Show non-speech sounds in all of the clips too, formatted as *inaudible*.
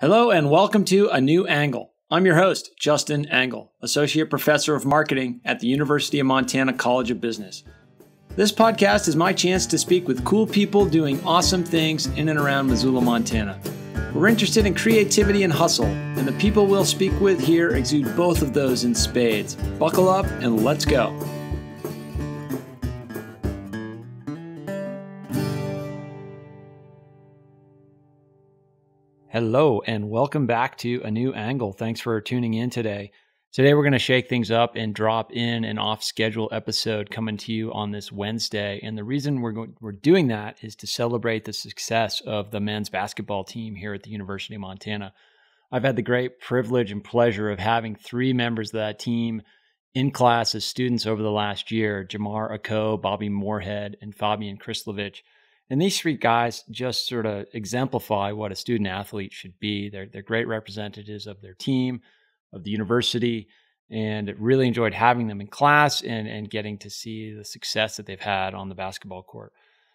Hello and welcome to A New Angle. I'm your host, Justin Angle, Associate Professor of Marketing at the University of Montana College of Business. This podcast is my chance to speak with cool people doing awesome things in and around Missoula, Montana. We're interested in creativity and hustle, and the people we'll speak with here exude both of those in spades. Buckle up and let's go. Hello, and welcome back to a new angle. Thanks for tuning in today. Today, we're going to shake things up and drop in an off schedule episode coming to you on this Wednesday. And the reason we're, going, we're doing that is to celebrate the success of the men's basketball team here at the University of Montana. I've had the great privilege and pleasure of having three members of that team in class as students over the last year Jamar Akoh, Bobby Moorehead, and Fabijan Krslovic. And these three guys just sort of exemplify what a student athlete should be. They're, they're great representatives of their team, of the university, and really enjoyed having them in class and, and getting to see the success that they've had on the basketball court.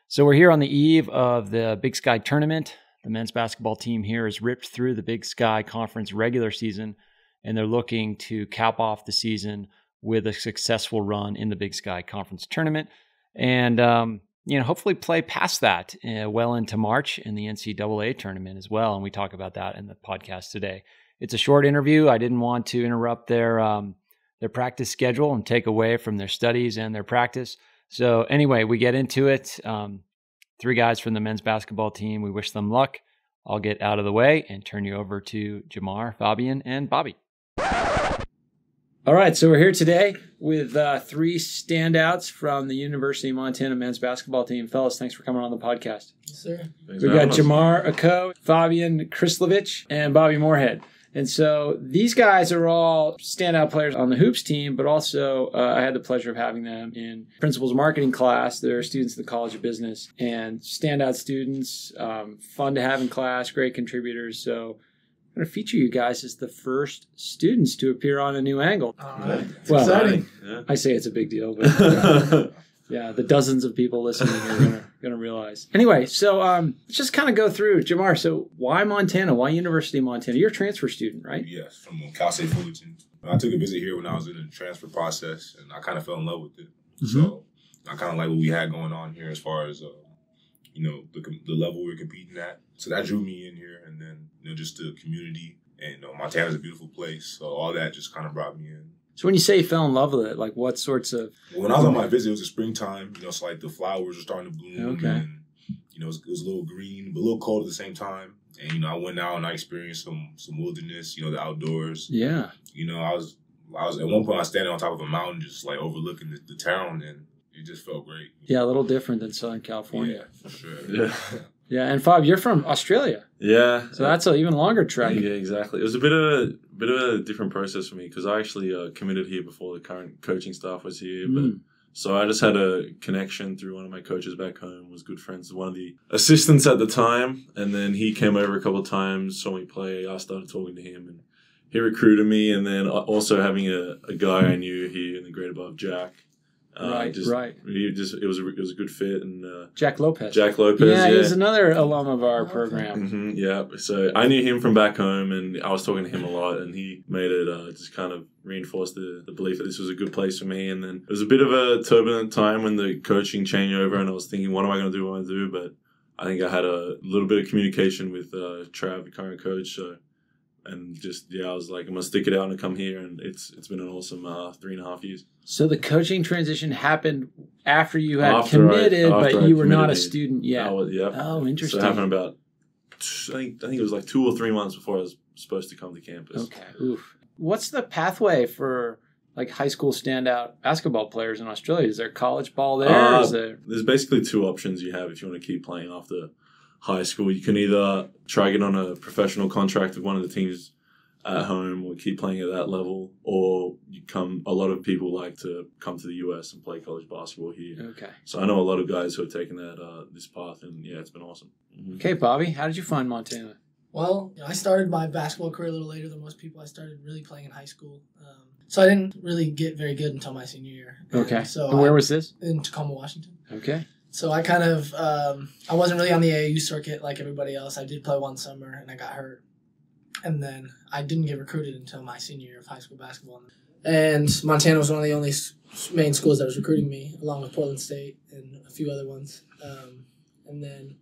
So we're here on the eve of the Big Sky tournament. The men's basketball team here has ripped through the Big Sky Conference regular season, and they're looking to cap off the season with a successful run in the Big Sky Conference tournament. And um, you know, hopefully play past that uh, well into March in the NCAA tournament as well. And we talk about that in the podcast today. It's a short interview. I didn't want to interrupt their um, their practice schedule and take away from their studies and their practice. So anyway, we get into it. Um, three guys from the men's basketball team. We wish them luck. I'll get out of the way and turn you over to Jamar, Fabijan, and Bobby. All right, so we're here today with uh, three standouts from the University of Montana men's basketball team. Fellas, thanks for coming on the podcast. Yes, sir. we got Jamar Akoh, Fabijan Krslovic, and Bobby Moorehead. And so these guys are all standout players on the hoops team, but also uh, I had the pleasure of having them in principles marketing class. They're students of the College of Business and standout students, um, fun to have in class, great contributors. So I'm going to feature you guys as the first students to appear on a new angle. All right. It's Well, exciting. Yeah. I say it's a big deal, but *laughs* uh, yeah, the dozens of people listening are gonna, *laughs* gonna realize. Anyway, so um, let's just kind of go through Jamar. So why Montana? Why University of Montana? You're a transfer student, right? Yes, from Cal State Fullerton. I took a visit here when I was in the transfer process, and I kind of fell in love with it. So I kind of like what we had going on here as far as uh, you know the the level we are competing at. So that drew me in here, and then you know just the community. And you know, Montana's a beautiful place, so all that just kind of brought me in. So when you say you fell in love with it, like what sorts of? When I was on my visit, it was the springtime. You know, it's like the flowers were starting to bloom, Okay. and you know, it was, it was a little green, but a little cold at the same time. And you know, I went out and I experienced some some wilderness. You know, the outdoors. Yeah, you know, I was I was at one point I was standing on top of a mountain just like overlooking the, the town and it just felt great. yeah, a little different than Southern California. Yeah, for sure. Yeah. *laughs* Yeah, and Fab, you're from Australia, Yeah. so that's an even longer trek. yeah, exactly. It was a bit of a bit of a different process for me because I actually uh, committed here before the current coaching staff was here. But Mm. so I just had a connection through one of my coaches back home. Was good friends with one of the assistants at the time, and then he came over a couple of times, saw me play. I started talking to him, and he recruited me. And then uh, also having a, a guy I knew here in the Great Above, Jack. Uh, Right, just, right. He just it was a, it was a good fit, and uh, Jack Lopez. Jack Lopez. yeah, yeah, he's another alum of our Okay. program. hmm yeah. So I knew him from back home, and I was talking to him a lot, and he made it uh, just kind of reinforced the, the belief that this was a good place for me. And then it was a bit of a turbulent time when the coaching changeover, and I was thinking, what am I going to do? What am I going to do? But I think I had a little bit of communication with uh, Trav, the current coach. So, and just yeah, I was like, I'm gonna stick it out and come here, and it's it's been an awesome uh, three and a half years. So the coaching transition happened after you had After I- committed, but I you were not a student yet. Was, yeah. Oh, So interesting. it happened about I think I think it was like two or three months before I was supposed to come to campus. Okay. Oof. What's the pathway for like high school standout basketball players in Australia? Is there college ball there? Uh, Is there? There's basically two options you have if you want to keep playing after high school. You can either try get on a professional contract with one of the teams at home or keep playing at that level, or you come. A lot of people like to come to the US and play college basketball here. Okay. So I know a lot of guys who have taken that uh, this path, and yeah, it's been awesome. Mhm. Okay, Bobby, how did you find Montana? Well, you know, I started my basketball career a little later than most people. I started really playing in high school. Um, so I didn't really get very good until my senior year. And Okay. So And where I- was this? in Tacoma, Washington. Okay. So I kind of um, I wasn't really on the AAU circuit like everybody else. I did play one summer and I got hurt. and then I didn't get recruited until my senior year of high school basketball. And Montana was one of the only main schools that was recruiting me, along with Portland State and a few other ones. Um, and then,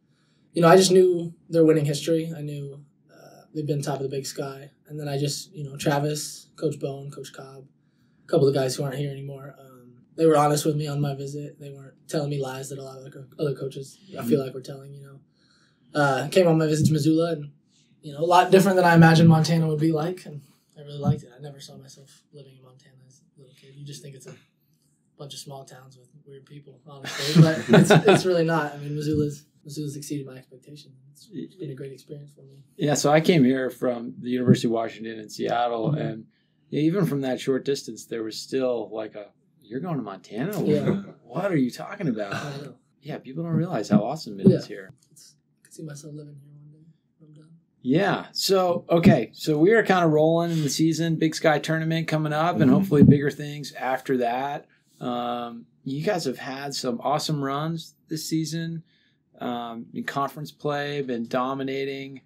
you know, I just knew their winning history. I knew uh, they've been top of the Big Sky. And then I just, you know, Travis, Coach Bone, Coach Cobb, a couple of guys who aren't here anymore. Um, they were honest with me on my visit. They weren't telling me lies that a lot of other, co- other coaches I feel like were telling. You know, uh, came on my visit to Missoula, and you know, a lot different than I imagined Montana would be like, and I really liked it. I never saw myself living in Montana as a little kid. You just think it's a bunch of small towns with weird people, honestly, *laughs* but it's, it's really not. I mean, Missoula's Missoula's exceeded my expectations. It's, it's been a great experience for me. Yeah, so I came here from the University of Washington in Seattle, Mhm. and even from that short distance, there was still like a, "You're going to Montana? Yeah. What are you talking I about?" know. Yeah, people don't realize how awesome it is Yeah. here. It's, I could see myself living here one day. when I'm done. Yeah. So okay, so we are kind of rolling in the season. Big Sky tournament coming up, and Mhm. hopefully bigger things after that. Um, you guys have had some awesome runs this season um, in conference play, been dominating.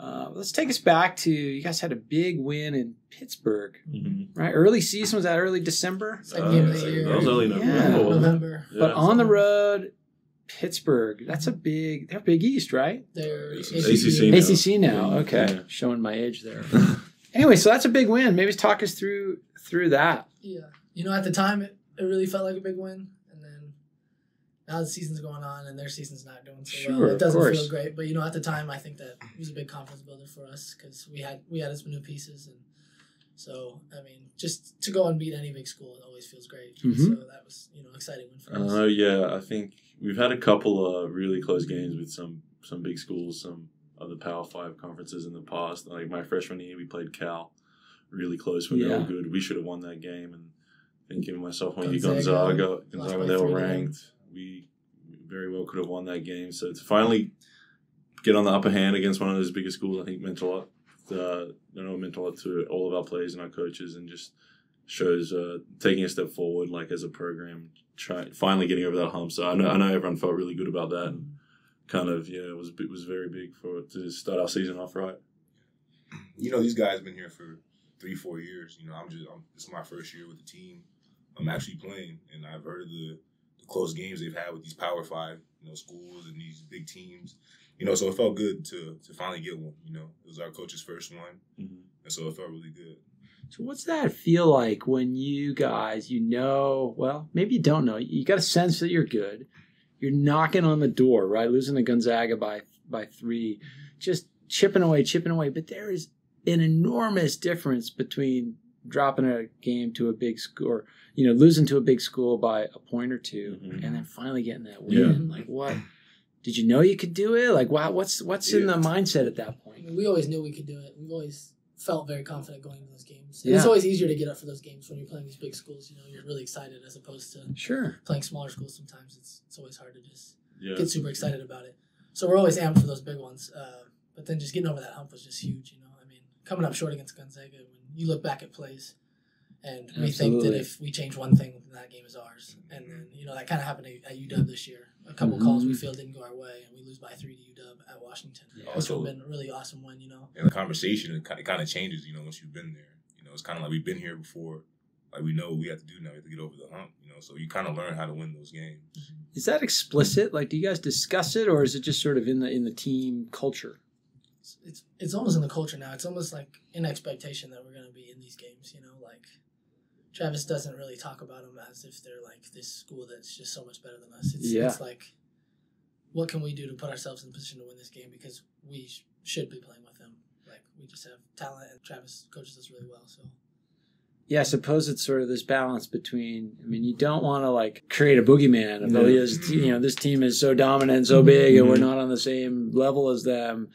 Uh, let's take us back to you guys had a big win in Pittsburgh, Mm-hmm. right? Early season was that early December, Second game of the Uh, year. that was early November. Yeah. wasn't? November. Yeah. but on the road, Pittsburgh. That's a big. They're Big East, right? They're ACC now. ACC now. Okay, Yeah. showing my age there. *laughs* anyway, so that's a big win. Maybe talk us through through that. Yeah. You know, at the time, it, it really felt like a big win. And then now the season's going on and their season's not doing so Sure, well. It doesn't feel great. But, you know, at the time, I think that it was a big confidence builder for us because we had we had some new pieces. And so, I mean, just to go and beat any big school, it always feels great. Mhm. So that was, you know, exciting win for us. Uh, yeah, I think we've had a couple of really close games with some some big schools, some of the Power Five conferences in the past. Like my freshman year, we played Cal, really close when they were good. We should have won that game, and I think in my sophomore year, Gonzaga, Gonzaga, Gonzaga, when they were three to ranked, we very well could have won that game. So to finally get on the upper hand against one of those bigger schools, I think meant a lot. Uh, I know it meant a lot to all of our players and our coaches, and just shows uh, taking a step forward, like as a program, try finally getting over that hump. So I know I know everyone felt really good about that, and kind of yeah, it was it was very big for to start our season off right. you know, these guys have been here for three, four years. You know, I'm just, I'm, this is my first year with the team. I'm actually playing, and I've heard of the, the close games they've had with these Power Five, you know, schools and these big teams. You know, so it felt good to to finally get one. You know, it was our coach's first one, Mm-hmm. and so it felt really good. So what's that feel like when you guys, you know, well, maybe you don't know, you got a sense that you're good. You're knocking on the door, right? Losing to Gonzaga by by three, just chipping away, chipping away. But there is an enormous difference between dropping a game to a big score, you know, losing to a big school by a point or 2 Mhm. and then finally getting that win. Yeah. Like what? Did you know you could do it? Like wow, what's what's in the mindset at that I point? mean, we always knew we could do it. We've always felt very confident going into those games. And It's always easier to get up for those games when you're playing these big schools. You know, you're really excited as opposed to Sure. playing smaller schools. Sometimes it's it's always hard to just Yeah, get super excited about it. So we're always amped for those big ones. Uh, but then just getting over that hump was just huge. You know, I mean, coming up short against Gonzaga when you look back at plays, and we think that if we change one thing, that game is ours. And then you know that kind of happened at, at UW this year. A couple Mhm. calls we feel didn't go our way, and we lose by three to UW at Washington, Yeah. which would have been a really awesome win. You know. And the conversation it kind, it kind of changes, you know, once you've been there. You know, it's kind of like we've been here before. Like we know what we have to do now. We have to get over the hump. You know, so you kind of learn how to win those games. Is that explicit? Like, do you guys discuss it, or is it just sort of in the in the team culture? It's, it's it's almost in the culture now. It's almost like an expectation that we're going to be in these games. You know, like Travis doesn't really talk about them as if they're like this school that's just so much better than us. It's, Yeah. it's like, what can we do to put ourselves in a position to win this game because we sh- should be playing with them. Like we just have talent, and Travis coaches us really well. So Yeah, I suppose it's sort of this balance between. I mean, you don't want to like create a boogeyman of oh, Yeah. this, you know, this team is so dominant and so big, and we're Mhm. not on the same level as them.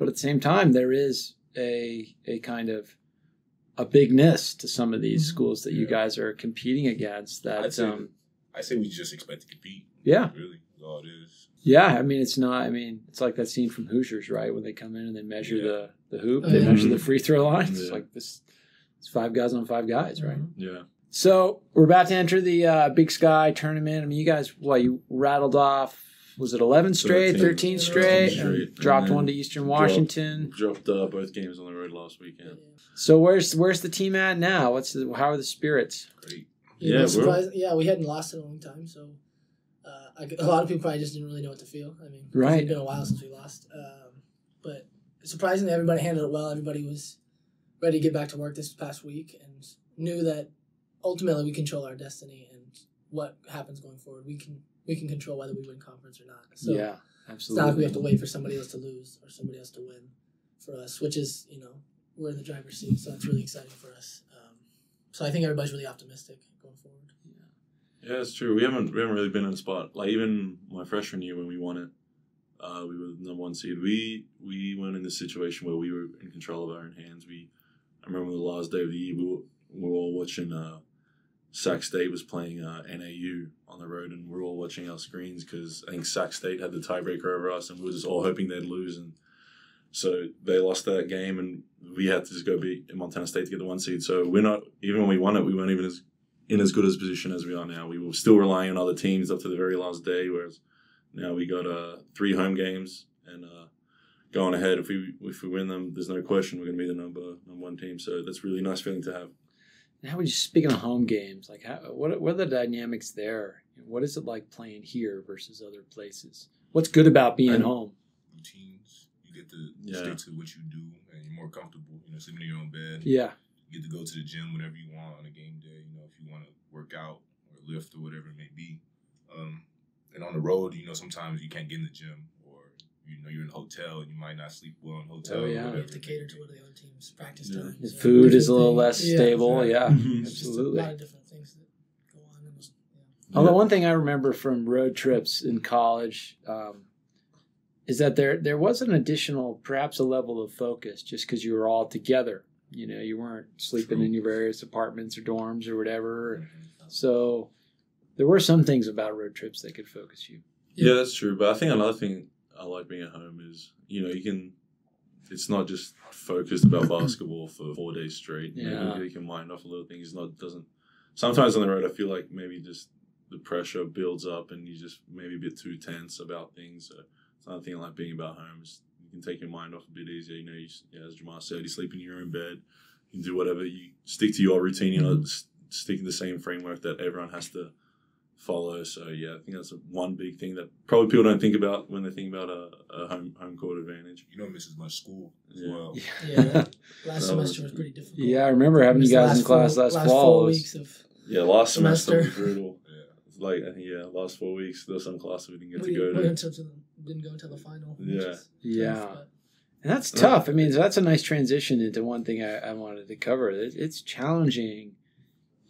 But at the same time, there is a a kind of a bigness to some of these Mhm. schools that you guys are competing against. I'd That say, um, I say we just expect to compete. yeah, Really, that's all it is. yeah. I mean, it's not. I mean, it's like that scene from Hoosiers, right? When they come in and they measure Yeah. the the hoop, they yeah. measure the free throw line. It's Yeah. like this. It's five guys on five guys, right? Mhm. yeah. So we're about to enter the uh, Big Sky tournament. I mean, you guys, what you rattled off was it 11 straight, 13, 13 straight, 13 and straight, dropped and one to Eastern Washington. Dropped uh, both games on the road last weekend. So where's where's the team at now? What's the, how are the spirits? Great. Yeah, Yeah, we're- yeah, we hadn't lost in a long time, so uh, I, a lot of people probably just didn't really know what to feel. I mean, Right. It's been a while since we lost, um, but surprisingly, everybody handled it well. Everybody was ready to get back to work this past week and knew that ultimately we control our destiny and what happens going forward. We can we can control whether we win conference or not. So yeah, it's not like we have to wait for somebody else to lose or somebody else to win for us, which is you know we're in the driver's seat, so it's really exciting for us. Um, so I think everybody's really optimistic going forward. Yeah, it's true. We haven't we haven't really been in a spot like even my freshman year when we won it, uh, we were the number one seed. We we went in this situation where we were in control of our own hands. We I remember the last day of the year we were, we were all watching. Uh, Sac State was playing uh, NAU on the road, and we are all watching our screens because I think Sac State had the tiebreaker over us, and we were just all hoping they'd lose. And so they lost that game, and we had to just go beat Montana State to get the one seed. So we're not even when we won it, we weren't even as in as good a position as we are now. We were still relying on other teams up to the very last day, whereas now we got uh, three home games and uh, going ahead. If we if we win them, there's no question we're going to be the number number one team. So that's really nice feeling to have. Now, when you speaking of home games, like how, what what are the dynamics there? What is it like playing here versus other places? What's good about being And- home? Routines. You get to Yeah. stick to what you do, and you're more comfortable. You know, sitting in your own bed. Yeah, You get to go to the gym whenever you want on a game day. You know, if you want to work out or lift or whatever it may be. Um, and on the road, you know, sometimes you can't get in the gym, or you know, you're in a hotel and you might not sleep well in a hotel. Oh, or yeah. You have to cater be. to what the other team's practice Yeah. times. the or food is a little things. less Yeah. stable. Yeah, Mhm. It's a absolutely. lot of different things that go on. Those, yeah. Although one thing I remember from road trips in college um, is that there there was an additional, perhaps a level of focus, just because you were all together. You know, you weren't sleeping True. in your various apartments or dorms or whatever. Mhm. So there were some things about road trips that could focus you. Yeah, that's true. But I think another thing I like being at home is, you know, you can, it's not just focused about *coughs* basketball for four days straight. You Yeah. you can mind off a little things. It's not, doesn't, sometimes on the road, I feel like maybe just the pressure builds up and you just maybe a bit too tense about things. So it's another thing I like being about home is you can take your mind off a bit easier. You know, you, yeah, as Jamar said, you sleep in your own bed. You can do whatever. You stick to your routine. You know, stick to the same framework that everyone has to follow. So yeah, I think that's one big thing that probably people don't think about when they think about a, a home home court advantage. You don't miss as much school as Yeah. well. Yeah, that *laughs* last That semester was- was pretty difficult. Yeah, I remember having you guys in class four- last, last fall. Four It weeks of Yeah, last semester, was brutal. *laughs* Yeah. Like yeah, last four weeks there was some classes we didn't get we, to go we to. didn't, didn't go until the final. Yeah. Yeah. tough, And that's uh, tough. I mean, so that's a nice transition into one thing I, I wanted to cover. It, it's challenging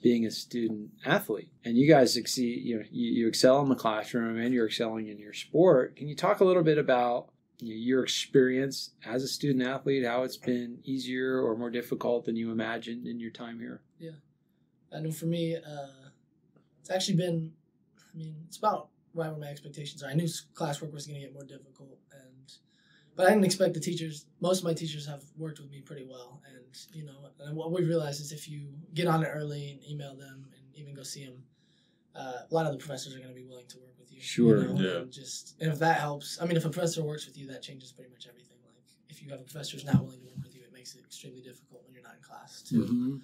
being a student athlete, and you guys succeed. You know, you, you excel in the classroom, and you're excelling in your sport. Can you talk a little bit about you know, your experience as a student athlete? How it's been easier or more difficult than you imagined in your time here? Yeah. I know for me, uh, it's actually been, I mean, it's about right where my expectations are. I knew classwork was going to get more difficult, and but I didn't expect the teachers. Most of my teachers have worked with me pretty well, and you know, and what we realized is if you get on it early and email them and even go see them, uh, a lot of the professors are going to be willing to work with you. Sure. you know, Yeah. And just and if that helps, I mean, if a professor works with you, that changes pretty much everything. Like if you have a professor who's not willing to work with you, it makes it extremely difficult when you're not in class to Mhm.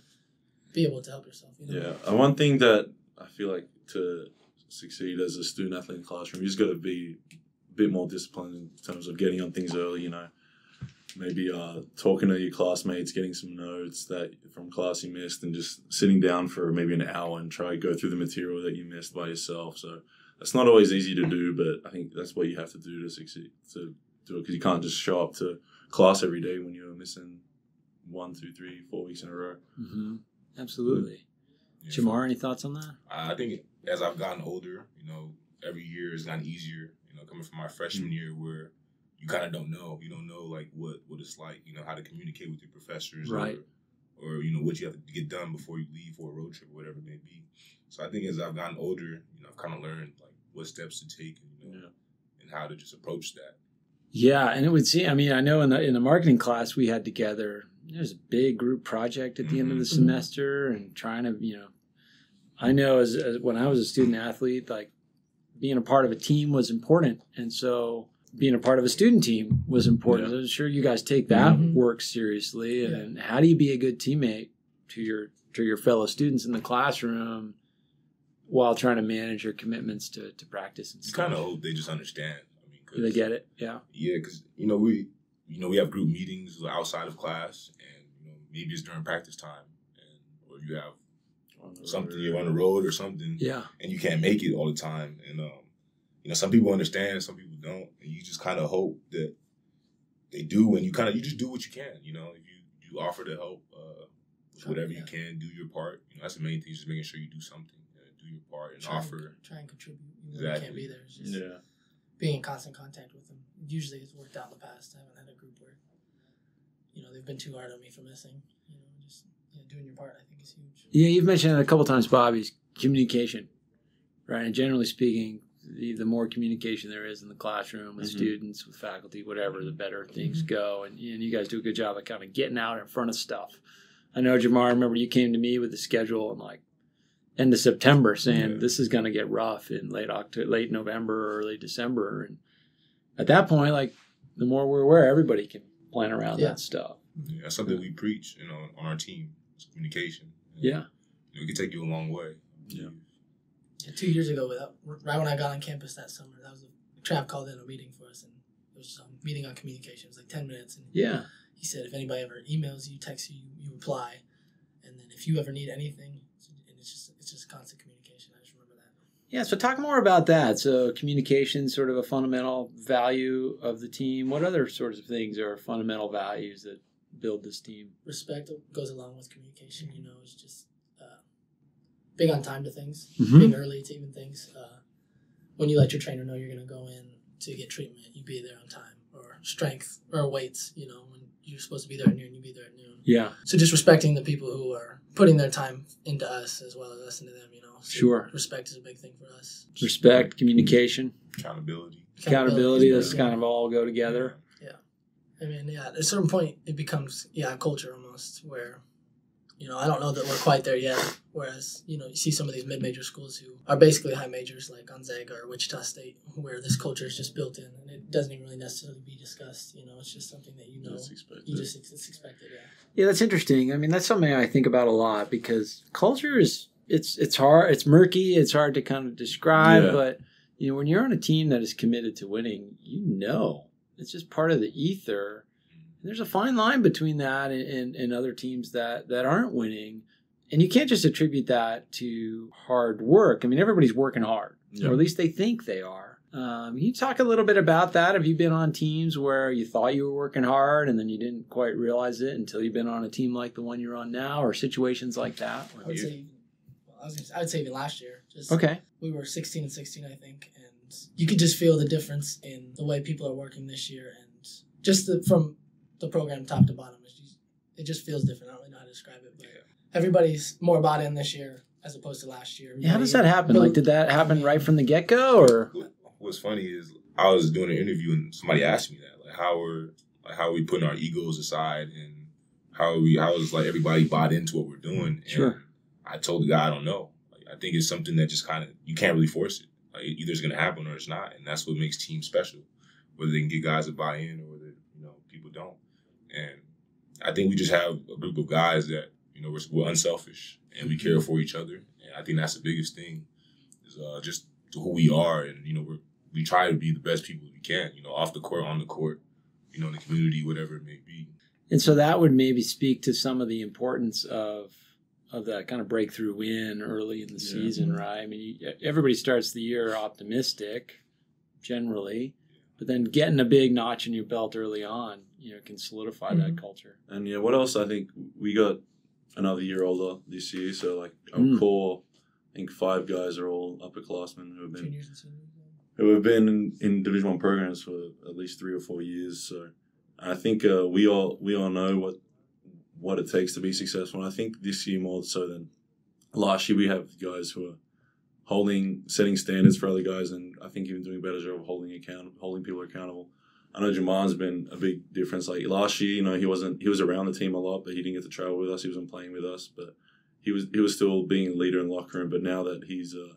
be able to help yourself. You know? Yeah, and one thing that I feel like to succeed as a student athlete in the classroom, you just got to be a bit more disciplined in terms of getting on things early. You know, maybe uh, talking to your classmates, getting some notes that from class you missed, and just sitting down for maybe an hour and try to go through the material that you missed by yourself. So that's not always easy to do, but I think that's what you have to do to succeed to do it because you can't just show up to class every day when you're missing one, two, three, four weeks in a row. Mhm. Absolutely. Yeah. Jamar, any thoughts on that? I think as I've gotten older, you know, every year has gotten easier. Coming from my freshman year where you kind of don't know, you don't know like what what it's like, you know, how to communicate with your professors, Right. Or, or you know what you have to get done before you leave for a road trip or whatever it may be. So I think as I've gotten older, you know, I've kind of learned like what steps to take, you know, Yeah. and how to just approach that. Yeah, and it would seem. I mean, I know in the in the marketing class we had together. There's a big group project at the end of the Mhm. semester, and trying to, you know, I know as, as when I was a student athlete, like being a part of a team was important, and so being a part of a student team was important. Yeah. I'm sure you guys take that Mhm. work seriously. Yeah. And how do you be a good teammate to your to your fellow students in the classroom while trying to manage your commitments to, to practice and You stuff? kind of hope they just understand. I mean, 'cause- Do they get it? Yeah. Yeah, because you know we, you know we have group meetings outside of class, and you know maybe it's during practice time, and or you have something you're on the road or something, Yeah. and you can't make it all the time. And um, you know some people understand, some people don't, and you just kind of hope that they do, and you kind of you just do what you can. You know, if you you offer to help, uh, with whatever you can, do your part. You know, that's the main thing, just making sure you do something, uh, do your part, and try offer. and, try and contribute. Even though you can't be there. It's just Yeah. being in constant contact with them. Usually it's worked out in the past. I haven't had a group where, you know, they've been too hard on me for missing. You know, just yeah, doing your part I think is huge. Yeah, you've mentioned it a couple times, Bobby's communication, right? And generally speaking, the, the more communication there is in the classroom with Mhm. students, with faculty, whatever, the better things go. And, and you guys do a good job of kind of getting out in front of stuff. I know, Jamar, I remember you came to me with the schedule and like end of September saying Yeah. this is going to get rough in late October, late November early December. And at that point, like the more we're aware, everybody can plan around Yeah. that stuff. Yeah, that's something we preach, you know, on our team. It's communication. And, Yeah. you know, it can take you a long way. Yeah. Yeah, two years ago, without, right when I got on campus that summer, that was a, Trav called in a meeting for us, and it was a meeting on communication. It was like ten minutes, and Yeah. he said if anybody ever emails you, texts you, you reply, and then if you ever need anything, and it's just it's just constant communication. I just remember that. Yeah, so talk more about that. So communication, sort of a fundamental value of the team. What other sorts of things are fundamental values that build this team? Respect goes along with communication. You know, it's just uh, being on time to things, Mhm. being early to even things. Uh, when you let your trainer know you're going to go in to get treatment, you be there on time. Or strength or weights. You know, when you're supposed to be there at noon, you be there at noon. Yeah, So just respecting the people who are putting their time into us as well as us into them. You know, So Sure. Respect is a big thing for us. respect, communication, Accountability. accountability. is Those big. kind of all go together. I mean, yeah, at a certain point, it becomes yeah, culture almost where, you know, I don't know that we're quite there yet. Whereas, you know, you see some of these mid-major schools who are basically high majors like Gonzaga or Wichita State, where this culture is just built in, and it doesn't even really necessarily be discussed. You know, it's just something that you know, That's expected. you just it's expected. Yeah. Yeah, that's interesting. I mean, that's something I think about a lot because culture is it's it's hard, it's murky, it's hard to kind of describe. Yeah. But you know, when you're on a team that is committed to winning, you know it's just part of the ether. And there's a fine line between that and, and, and other teams that that aren't winning, and you can't just attribute that to hard work. I mean, everybody's working hard, Yeah. or at least they think they are. Um, can you talk a little bit about that? Have you been on teams where you thought you were working hard and then you didn't quite realize it until you've been on a team like the one you're on now, or situations like that? I would say, well, I was gonna, I would say even last year, just Okay. we were 16 and 16 i think and you could just feel the difference in the way people are working this year and just the, from the program top to bottom it's just, it just feels different i don't really know how to describe it but everybody's more bought in this year as opposed to last year Yeah, how does that happen? Like, did that happen right from the get go, or What's funny is I was doing an interview and somebody asked me that, like how we're like how are we putting our egos aside and how are we how is like everybody bought into what we're doing. And Sure. I told the guy I don't know. Like, I think it's something that just kind of you can't really force it. Either it's gonna happen or it's not, and that's what makes teams special. Whether they can get guys to buy in or whether you know people don't. And I think we just have a group of guys that you know we're, we're unselfish and we care for each other. And I think that's the biggest thing is uh, just who we are, and you know we're we try to be the best people we can. You know, off the court, on the court, you know, in the community, whatever it may be. and so that would maybe speak to some of the importance of of that kind of breakthrough win early in the Yeah. season, right? I mean, you, everybody starts the year optimistic, generally, but then getting a big notch in your belt early on, you know, can solidify that Mhm. culture. And yeah, what else? I think we got another year older this year, so like our Mm. core, I think five guys are all upperclassmen who have been juniors and seniors who have been in, in Division One programs for at least three or four years. So I think uh, we all we all know what what it takes to be successful. And I think this year more so than last year, we have guys who are holding setting standards for other guys, and I think even doing a better job of holding account holding people accountable. I know Jamar's been a big difference. Like last year, you know, he wasn't he was around the team a lot, but he didn't get to travel with us. He wasn't playing with us, but he was he was still being a leader in locker room. But now that he's uh,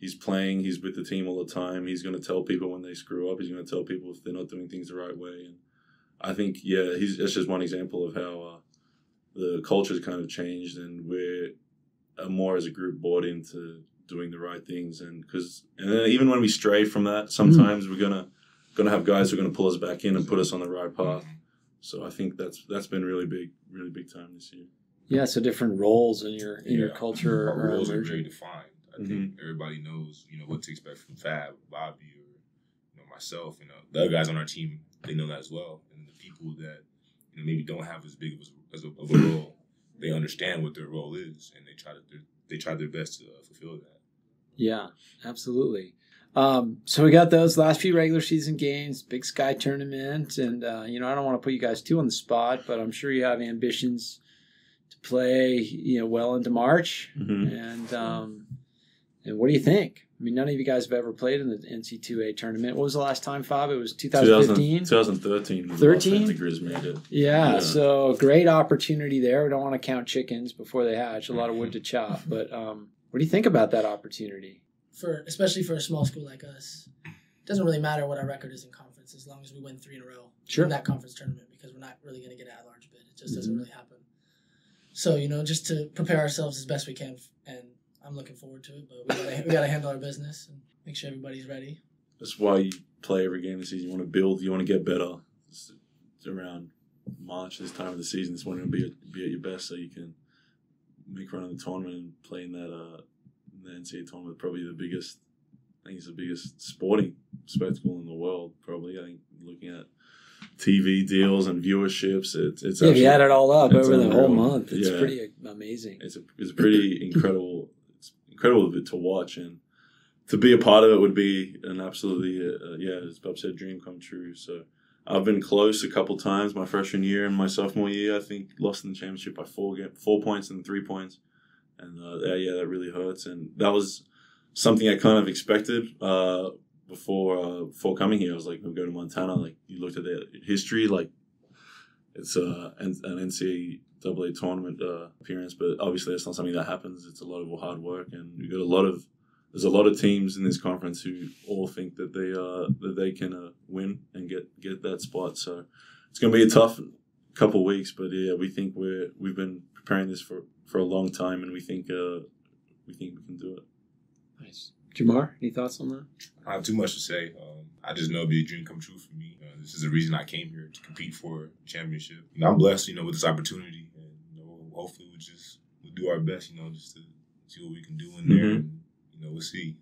he's playing. He's with the team all the time. He's going to tell people when they screw up. He's going to tell people if they're not doing things the right way. And I think, yeah, he's that's just one example of how uh, the culture's kind of changed, and we're uh, more as a group bought into doing the right things. And because, and then even when we stray from that, sometimes mm-hmm. we're gonna gonna have guys who are gonna pull us back in and put us on the right path. So I think that's that's been really big, really big time this year. Yeah, so different roles in your in yeah. your culture Our roles are very defined. I mm-hmm. think everybody knows, you know, what to expect from Fab, Bobby, or you know myself. You know, the other guys on our team, they know that as well. And the people that you know maybe don't have as big of a, as a, of a role, they understand what their role is, and they try to they try their best to uh, fulfill that. Yeah, absolutely. Um, so we got those last few regular season games, Big Sky tournament, and uh, you know I don't want to put you guys too on the spot, but I'm sure you have ambitions to play, you know, well into March. Mm-hmm. And um, and what do you think? I mean, none of you guys have ever played in the NC2A tournament. What was the last time, Fab? It was 2015? 2013. 13? The Griz made it. Yeah, yeah, so great opportunity there. We don't want to count chickens before they hatch. A lot of wood to chop. *laughs* But um, what do you think about that opportunity? For Especially for a small school like us, it doesn't really matter what our record is in conference as long as we win three in a row sure. in that conference tournament because we're not really going to get at large bid. It just mm-hmm. doesn't really happen. So, you know, just to prepare ourselves as best we can and I'm looking forward to it. But we gotta, we gotta handle our business and make sure everybody's ready. That's why you play every game this season. You want to build. You want to get better. It's around March, this time of the season, it's when you'll be at, be at your best, so you can make run in the tournament and play in that uh, in the NCAA tournament. Probably the biggest. I think it's the biggest sporting spectacle in the world. Probably. I think looking at TV deals and viewerships. It's it's yeah, actually, if you add it all up over the whole month, it's yeah. pretty amazing. It's a it's a pretty incredible incredible to watch and to be a part of it would be an absolutely uh, yeah as Bob said dream come true. So I've been close a couple times my freshman year and my sophomore year I think lost in the championship by four game, four points and three points and uh, yeah, that really hurts and that was something I kind of expected uh, before uh, before coming here. I was like we'll go to Montana like you looked at the history like it's uh, an NCAA double A tournament uh, appearance, but obviously it's not something that happens. It's a lot of hard work, and we got a lot of there's a lot of teams in this conference who all think that they uh that they can uh, win and get get that spot. So it's going to be a tough couple weeks, but yeah, we think we're we've been preparing this for for a long time, and we think uh we think we can do it. Nice, Jamar. Any thoughts on that? I have too much to say. Um, I just know it'd be a dream come true for me. Uh, this is the reason I came here to compete for a championship. You know, I'm blessed, you know, with this opportunity and hopefully we'll just we'll do our best, you know, just to see what we can do in there. Mm-hmm. And, you know, we'll see.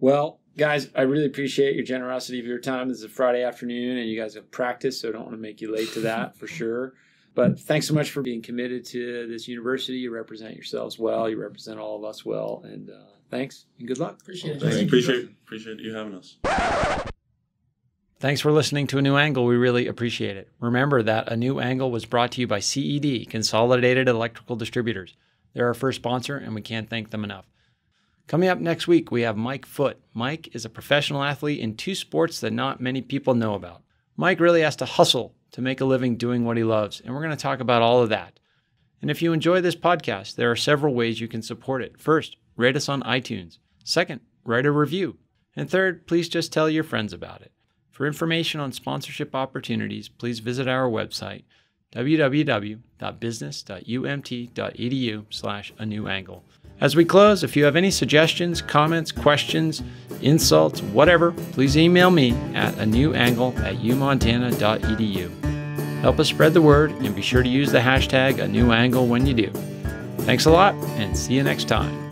Well, guys, I really appreciate your generosity of your time. This is a Friday afternoon, and you guys have practice, so I don't want to make you late to that for *laughs* sure. But thanks so much for being committed to this university. You represent yourselves well. You represent all of us well, and uh, thanks and good luck. Appreciate it. Thanks. Appreciate appreciate you having us. Thanks for listening to A New Angle. We really appreciate it. Remember that A New Angle was brought to you by CED, Consolidated Electrical Distributors. They're our first sponsor, and we can't thank them enough. Coming up next week, we have Mike Foote. Mike is a professional athlete in two sports that not many people know about. Mike really has to hustle to make a living doing what he loves, and we're going to talk about all of that. And if you enjoy this podcast, there are several ways you can support it. First, rate us on iTunes. Second, write a review. And third, please just tell your friends about it. For information on sponsorship opportunities, please visit our website www.business.umt.edu slash a new angle. As we close, if you have any suggestions, comments, questions, insults, whatever, please email me at a new angle at umontana.edu. Help us spread the word and be sure to use the hashtag a new angle when you do. Thanks a lot and see you next time.